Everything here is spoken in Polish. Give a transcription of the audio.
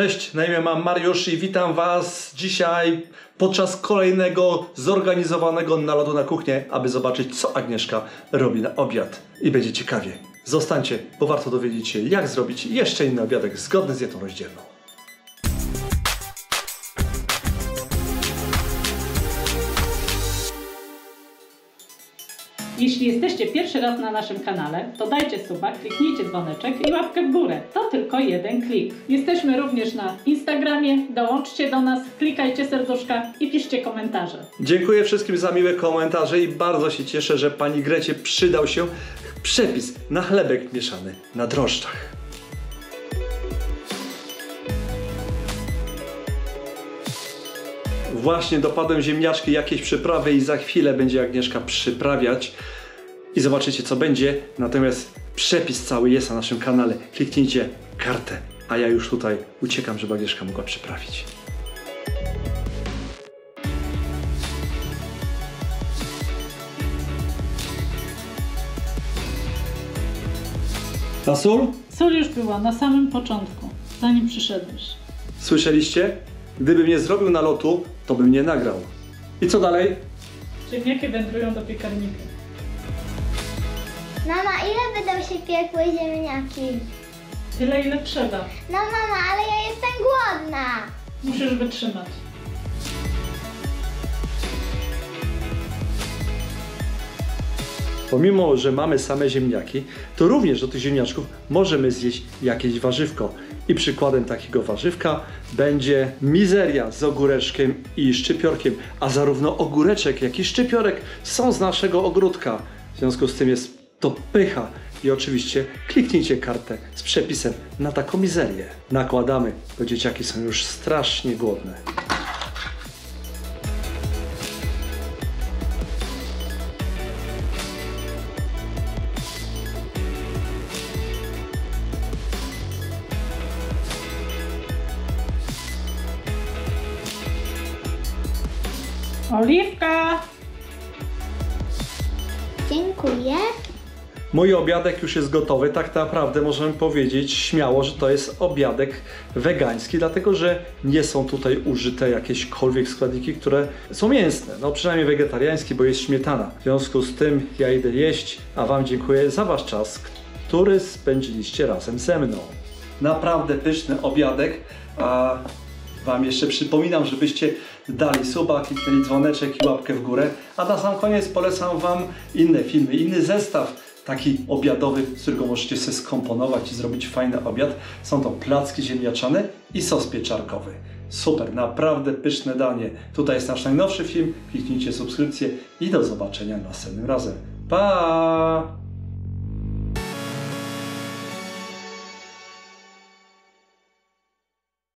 Cześć, na imię mam Mariusz i witam Was dzisiaj podczas kolejnego zorganizowanego nalotu na kuchnię, aby zobaczyć, co Agnieszka robi na obiad. I będzie ciekawie. Zostańcie, bo warto dowiedzieć się, jak zrobić jeszcze inny obiadek zgodny z dietą rozdzielną. Jeśli jesteście pierwszy raz na naszym kanale, to dajcie suba, kliknijcie dzwoneczek i łapkę w górę. To tylko jeden klik. Jesteśmy również na Instagramie, dołączcie do nas, klikajcie serduszka i piszcie komentarze. Dziękuję wszystkim za miłe komentarze i bardzo się cieszę, że Pani Grecie przydał się przepis na chlebek mieszany na drożdżach. Właśnie dopadłem ziemniaczki, jakieś przyprawy i za chwilę będzie Agnieszka przyprawiać i zobaczycie co będzie. Natomiast przepis cały jest na naszym kanale. Kliknijcie kartę, a ja już tutaj uciekam, żeby Agnieszka mogła przyprawić. A sól? Sól już była na samym początku, zanim przyszedłeś. Słyszeliście? Gdybym nie zrobił nalotu, to bym nie nagrał. I co dalej? Ziemniaki wędrują do piekarnika. Mama, ile będą się piekły ziemniaki? Tyle ile trzeba. No mama, ale ja jestem głodna. Musisz wytrzymać. Pomimo, że mamy same ziemniaki, to również do tych ziemniaczków możemy zjeść jakieś warzywko. I przykładem takiego warzywka będzie mizeria z ogóreczkiem i szczypiorkiem. A zarówno ogóreczek, jak i szczypiorek są z naszego ogródka. W związku z tym jest to pycha. I oczywiście kliknijcie kartę z przepisem na taką mizerię. Nakładamy, bo dzieciaki są już strasznie głodne. Oliwka! Dziękuję. Mój obiadek już jest gotowy. Tak naprawdę możemy powiedzieć śmiało, że to jest obiadek wegański, dlatego że nie są tutaj użyte jakiekolwiek składniki, które są mięsne. No przynajmniej wegetariański, bo jest śmietana. W związku z tym ja idę jeść, a Wam dziękuję za Wasz czas, który spędziliście razem ze mną. Naprawdę pyszny obiadek. A Wam jeszcze przypominam, żebyście dali suba, kliknęli dzwoneczek i łapkę w górę. A na sam koniec polecam Wam inne filmy, inny zestaw taki obiadowy, z którego możecie sobie skomponować i zrobić fajny obiad. Są to placki ziemniaczane i sos pieczarkowy. Super, naprawdę pyszne danie. Tutaj jest nasz najnowszy film. Kliknijcie subskrypcję i do zobaczenia następnym razem. Pa!